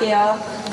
给啊。